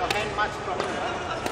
Não tem mais problema.